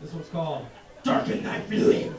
This one's called Darken Thy Night